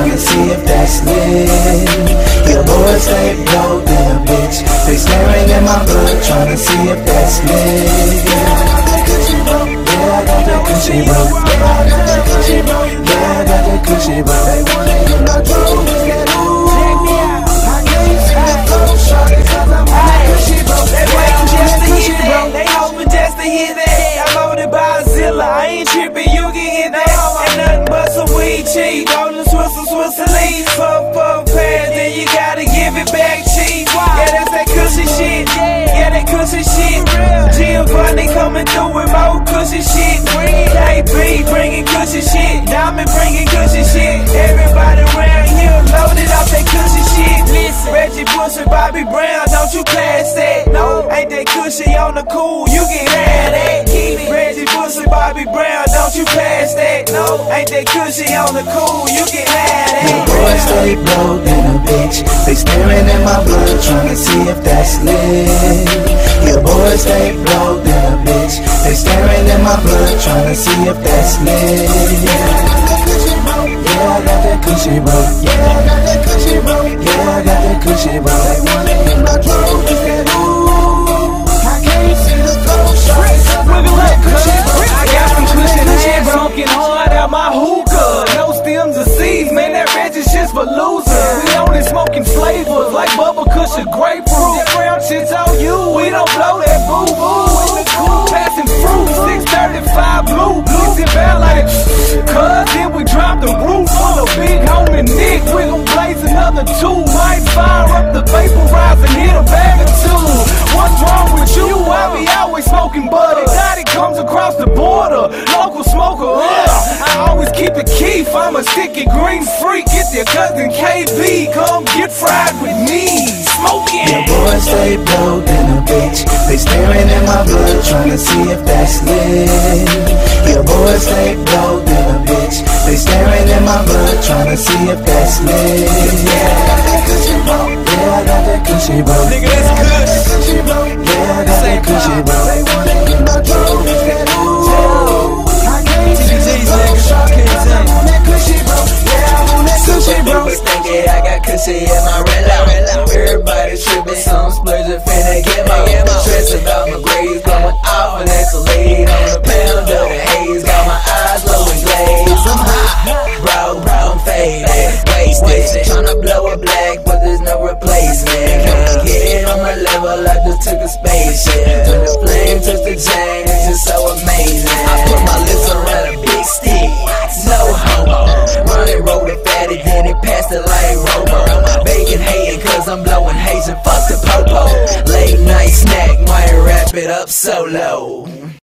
trying to see if that's lit. Your boys broke than a bitch. They staring at my blood, trying to see if that's lit. Yeah, I got that kushy bro. Yeah, I got that kushy bro. Yeah, I got that kushy bro. That. They wanna get my shawty, cause I'm on that kushy bro. They waiting just to hear that. They hoping just to hear that. Swiss leaves. Fuck, fuck, pads, then you gotta give it back cheap. Yeah, that's that kushy shit. Yeah, that kushy shit. Giovanni coming through with more kushy shit. KB bringing kushy shit. Diamond bringing kushy shit. Everybody around here loaded off that kushy shit. Listen, Reggie Bush and Bobby Brown, don't you class that? No, ain't that kushy on the cool? You can have that. Reggie Bush and Bobby Brown, don't you pass that? No, ain't that kushy on the cool? You can have Your that. boys stay broke than a bitch. They staring at my blood, trying to see if that's lit. Your boys stay broke than a bitch. They staring at my blood, trying to see if that's lit. Yeah, I got that kushy bro. Yeah, I got that kushy bro. Yeah, I got that kushy bro. Yeah, I got that kushy bro. They wanna get my drove, only flavors like bubble cushion grapefruit. That brown shit's on you, we don't blow that boo boo. In cool, passing fruit, 635 blue, blue. Sit back like, cuz then we drop the roof on the big homie Nick. We gon' blaze another two, might fire up the vaporizer hit a bag of two. What's wrong with you? I be always smoking butter. Comes across the border. Local smoker, ugh. I always keep it keef. I'm a sticky green freak. Get your cousin KB. Come get fried with me. Your Smoking. boys stay broke than a bitch. They staring at my blood, trying to see if that's lit. Your boys stay broke than a bitch. They staring at my blood, trying to see if that's lit. Yeah, I got that kushy bro. Yeah, I got that kushy bro. Nigga, that's Yeah, Kushy in my relo. Everybody tripping, some splurging, finna get my Stress about my grades, going off an escalade on the pound of the haze. Got my eyes low and glazed. I'm hot, bro, bro, I'm faded, wasted. Tryna blow a black, but there's no replacement. Can't get it on my level, I just took a spaceship. It up solo.